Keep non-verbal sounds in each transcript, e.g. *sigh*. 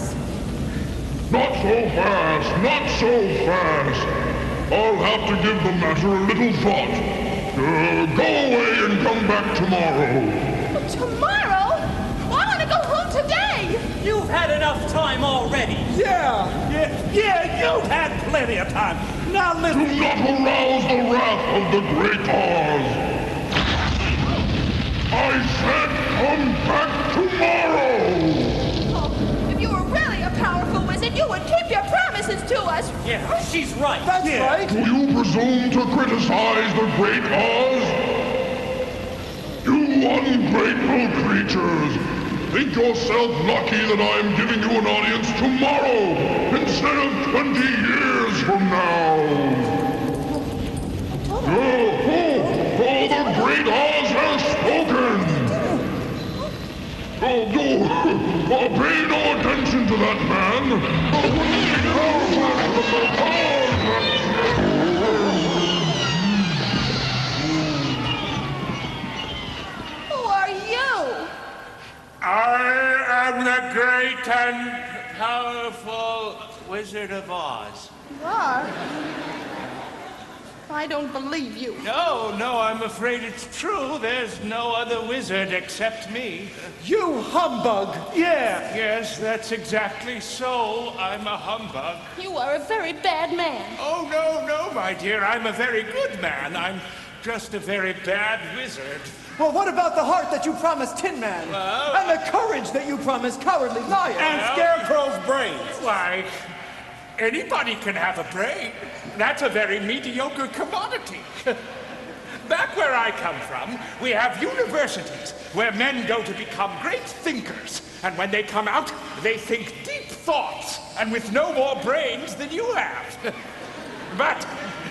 us. Not so fast, not so fast. I'll have to give the matter a little thought. Uh, go away and come back tomorrow. But Tomorrow? Well, I want to go home today. You've had enough time already. Yeah, yeah, yeah, you've had plenty of time. Now Do listen. not arouse the wrath of the great Oz. I said come back tomorrow. She's right. That's yeah. right. Do you presume to criticize the great Oz? You ungrateful creatures! Think yourself lucky that I am giving you an audience tomorrow instead of 20 years from now. Oh, oh, oh, the great Oz has spoken! Oh, oh, oh, pay no attention to that man! Who are you? I am the great and powerful Wizard of Oz. You are. I don't believe you. No, no, I'm afraid it's true. There's no other wizard except me. You humbug. Yeah. Yes, that's exactly so. I'm a humbug. You are a very bad man. Oh, no, no, my dear. I'm a very good man. I'm just a very bad wizard. Well, what about the heart that you promised Tin Man? Well- and the courage that you promised Cowardly Lion? And Scarecrow's brains. Why, anybody can have a brain. That's a very mediocre commodity. *laughs* Back where I come from, we have universities where men go to become great thinkers. And when they come out, they think deep thoughts and with no more brains than you have. *laughs* But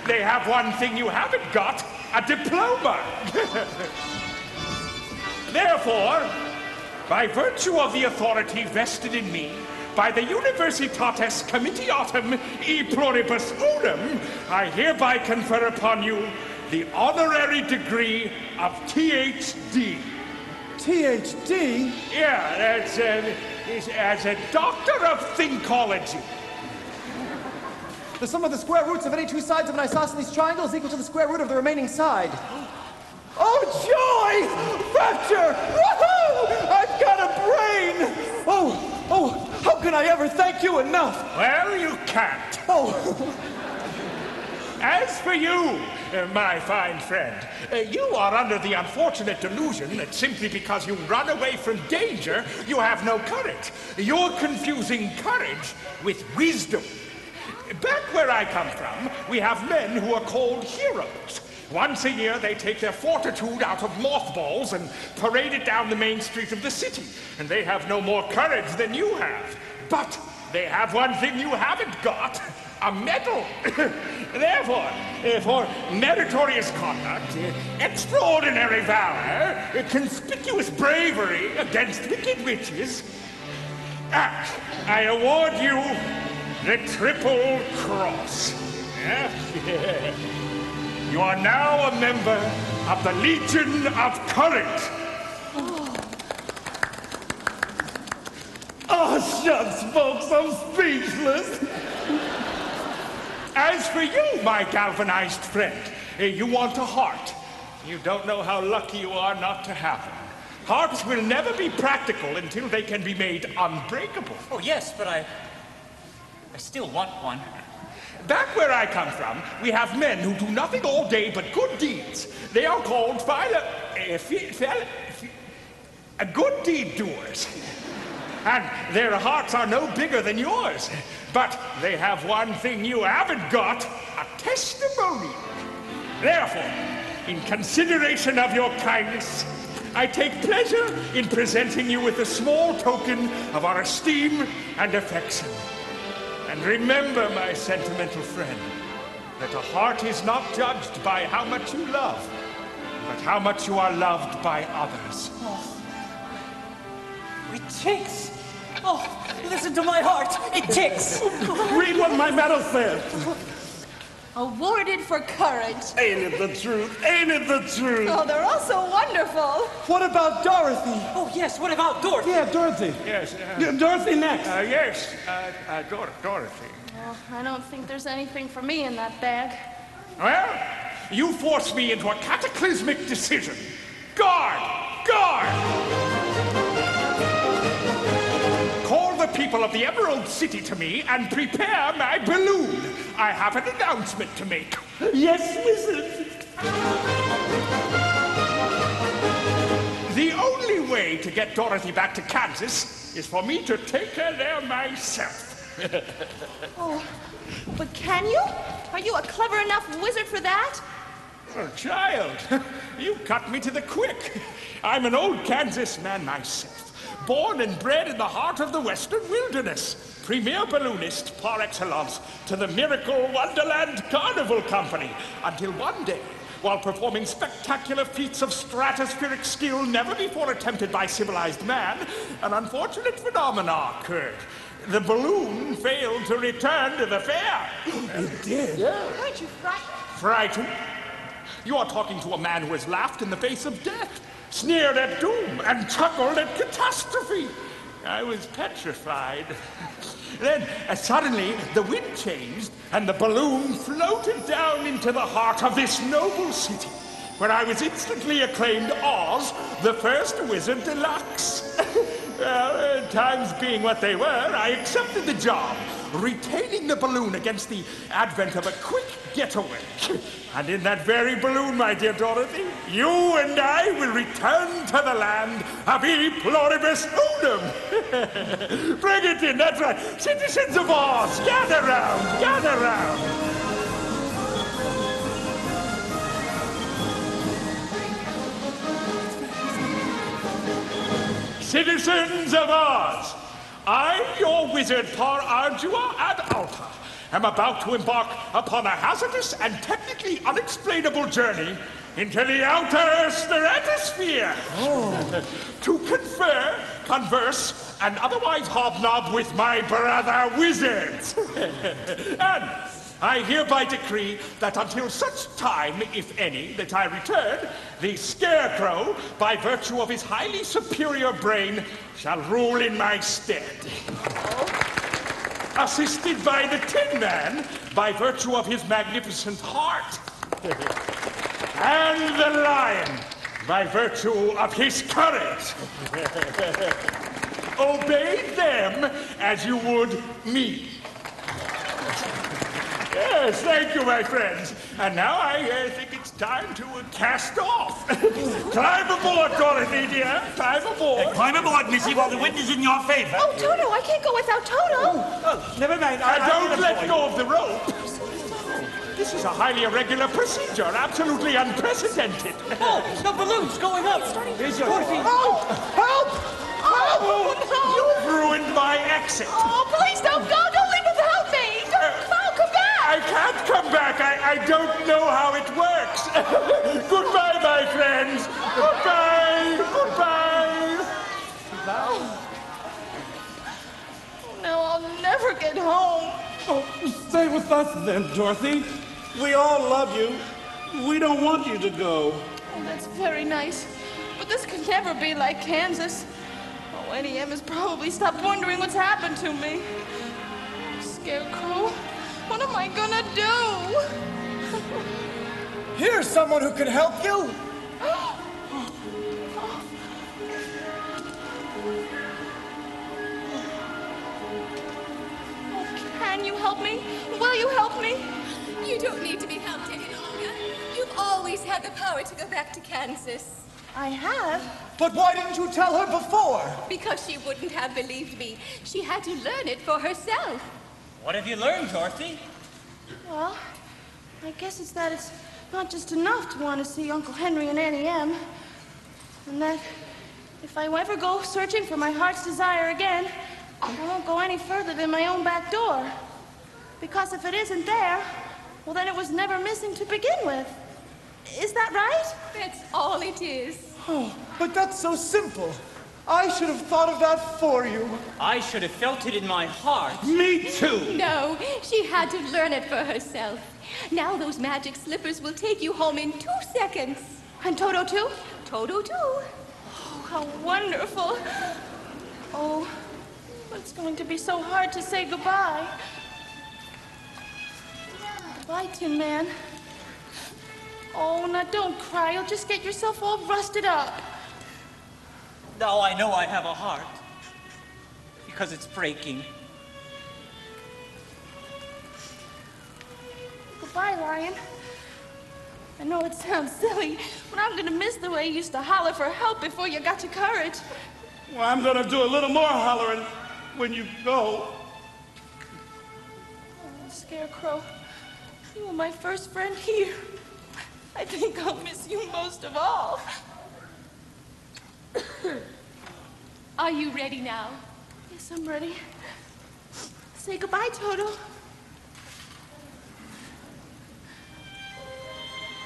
they have one thing you haven't got a diploma. *laughs* Therefore, by virtue of the authority vested in me, by the Universitates Committeatum e Pluribus Unum, I hereby confer upon you the honorary degree of THD. THD? Yeah, that's is as a doctor of thinkology. The sum of the square roots of any two sides of an isosceles triangle is equal to the square root of the remaining side. Oh, joy! Rapture! Woohoo! I've got a brain! Oh, oh, how can I ever thank you enough? Well, you can't. Oh, As for you, uh, my fine friend, uh, you are under the unfortunate delusion that simply because you run away from danger, you have no courage. You're confusing courage with wisdom. Back where I come from, we have men who are called heroes. Once a year, they take their fortitude out of mothballs and parade it down the main street of the city. And they have no more courage than you have. But they have one thing you haven't got a medal. *coughs* Therefore, uh, for meritorious conduct, uh, extraordinary valor, uh, conspicuous bravery against wicked witches, ah, I award you the Triple Cross. *laughs* Yeah? You are now a member of the Legion of Courage. oh, shucks, folks, I'm speechless. As for you, my galvanized friend, eh, you want a heart. You don't know how lucky you are not to have one. Hearts will never be practical until they can be made unbreakable. Oh, yes, but I. I still want one. Back where I come from, we have men who do nothing all day but good deeds. They are called philo- phi- phil- phi- uh, good deed doers. And their hearts are no bigger than yours. But they have one thing you haven't got a testimony. Therefore, in consideration of your kindness, I take pleasure in presenting you with a small token of our esteem and affection. And remember, my sentimental friend, that a heart is not judged by how much you love, but how much you are loved by others. Oh. It ticks. Oh, listen to my heart. It ticks. Read what my medal says. Awarded for courage. Ain't it the truth? Ain't it the truth? Oh, they're all so wonderful. What about Dorothy? Oh, yes, what about Dorothy? Yeah, Dorothy. Yes, uh, Dorothy next. uh, yes, uh, uh, Dor- Dorothy. Well, I don't think there's anything for me in that bag. Well, you forced me into a cataclysmic decision. Guard! Guard! Call the people of the Emerald City to me and prepare my balloon. I have an announcement to make. Yes, wizard. The only way to get Dorothy back to Kansas is for me to take her there myself. *laughs* Oh, but can you? Are you a clever enough wizard for that? Oh, child, *laughs* you cut me to the quick. I'm an old Kansas man myself, born and bred in the heart of the western wilderness. Premier balloonist par excellence to the Miracle Wonderland Carnival Company. Until one day, while performing spectacular feats of stratospheric skill never before attempted by civilized man, an unfortunate phenomenon occurred. The balloon failed to return to the fair. It did. Aren't you frightened? Frightened? You are talking to a man who has laughed in the face of death, sneered at doom, and chuckled at catastrophe. I was petrified. Then, uh, suddenly, the wind changed, and the balloon floated down into the heart of this noble city, where I was instantly acclaimed Oz, the first wizard deluxe. *laughs* well, uh, times being what they were, I accepted the job, retaining the balloon against the advent of a quick getaway. *laughs* And in that very balloon, my dear Dorothy, you and I will return to the land of E pluribus unum. *laughs* Bring it in, that's right. Citizens of Oz, gather round, gather round. Citizens of Oz, I, your wizard par ardua ad alta, am about to embark upon a hazardous and technically unexplainable journey into the outer stratosphere. Oh. to confer, converse, and otherwise hobnob with my brother wizards. *laughs* and I hereby decree that until such time, if any, that I return, the Scarecrow, by virtue of his highly superior brain, shall rule in my stead. Assisted by the Tin Man, by virtue of his magnificent heart. *laughs* and the Lion, by virtue of his courage. *laughs* Obey them as you would me. Yes, thank you, my friends. And now I uh, think it's time to uh, cast off. *laughs* Climb aboard, Dorothy, dear. Climb aboard. Climb aboard, Missy, while the wind is in your favor. Oh, Toto, I can't go without Toto. Oh, never mind. I, I'll don't let boy. go of the rope. This is a highly irregular procedure, absolutely unprecedented. Oh, the balloon's going up. Here's your Oh, help! Oh, no. You've ruined my exit. Oh, please don't go. I, don't know how it works. *laughs* Goodbye, my friends. Goodbye. Goodbye. Now I'll never get home. Oh, stay with us then, Dorothy. We all love you. We don't want you to go. Oh, that's very nice. But this could never be like Kansas. Oh, Aunt Em has probably stopped wondering what's happened to me. Scarecrow, what am I gonna do? Here's someone who can help you. Oh, can you help me? Will you help me? You don't need to be helped any longer. You've always had the power to go back to Kansas. I have. But why didn't you tell her before? Because she wouldn't have believed me. She had to learn it for herself. What have you learned, Dorothy? Well, I guess it's that it's not just enough to want to see Uncle Henry and Auntie Em. And that if I ever go searching for my heart's desire again, I won't go any further than my own back door. Because if it isn't there, well, then it was never missing to begin with. Is that right? That's all it is. Oh, but that's so simple. I should have thought of that for you. I should have felt it in my heart. Me too. No, she had to learn it for herself. Now those magic slippers will take you home in two seconds. And Toto too? Toto too. Oh, how wonderful. Oh, it's going to be so hard to say goodbye. Goodbye, Tin Man. Oh, now don't cry. You'll just get yourself all rusted up. Now I know I have a heart. Because it's breaking. Goodbye, Lion. I know it sounds silly, but I'm gonna miss the way you used to holler for help before you got your courage. Well, I'm gonna do a little more hollering when you go. Oh, Scarecrow, you were my first friend here. I think I'll miss you most of all. *coughs* Are you ready now? Yes, I'm ready. Say goodbye, Toto.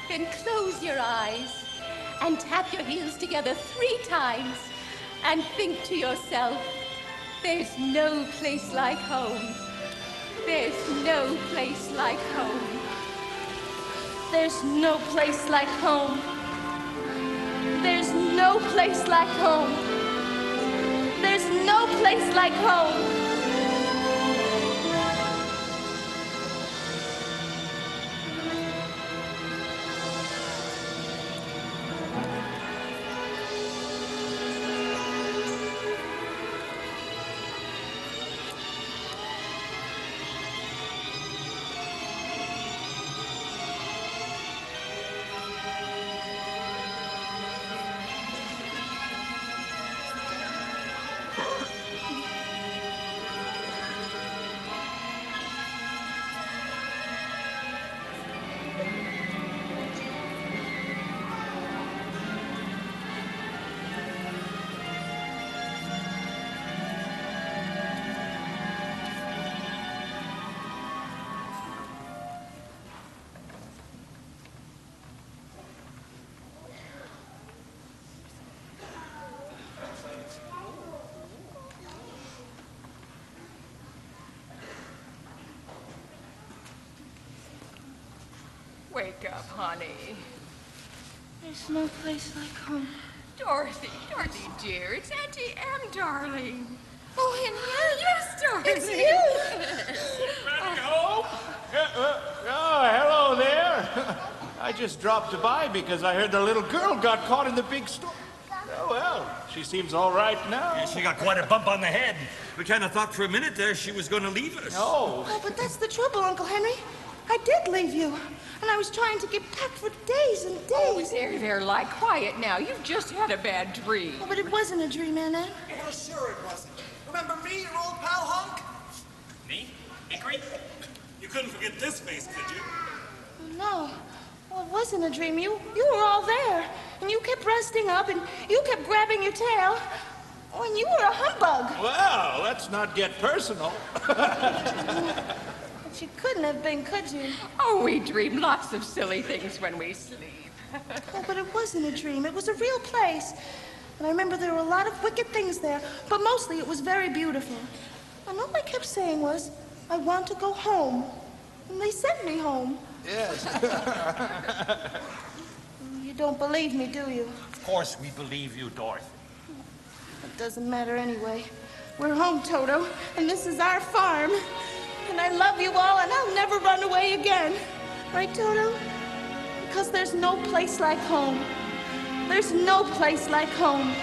Then close your eyes and tap your heels together three times and think to yourself, there's no place like home. There's no place like home. There's no place like home. There's no place like home. There's no place like home. Wake up, honey. There's no place like home. Dorothy, Dorothy, dear, it's Auntie Em, darling. Oh, and yes, darling. It's you. Ready to go? Uh, uh, oh, hello there. *laughs* I just dropped by because I heard the little girl got caught in the big storm. Oh, well, she seems all right now. Yeah, she got quite a bump on the head. We kind of thought for a minute there she was going to leave us. Oh, Oh, but that's the trouble, Uncle Henry. I did leave you, and I was trying to get back for days and oh, days. Oh, days. there, there, lie quiet now. You've just had a bad dream. Oh, but it wasn't a dream, Anna. Well, sure it wasn't. Remember me, your old pal Hunk? Me? Hickory? You couldn't forget this face, could you? Oh, No. Well, it wasn't a dream. You you were all there. And you kept resting up and you kept grabbing your tail. Oh, and you were a humbug. well, let's not get personal. *laughs* But you couldn't have been, could you? Oh, we dream lots of silly things when we sleep. Oh, but it wasn't a dream. It was a real place. And I remember there were a lot of wicked things there, but mostly it was very beautiful. And all I kept saying was, I want to go home. And they sent me home. Yes. *laughs* You don't believe me, do you? Of course we believe you, Dorothy. It doesn't matter anyway. We're home, Toto, and this is our farm. And I love you all, and I'll never run away again. Right, Toto? Because there's no place like home. There's no place like home.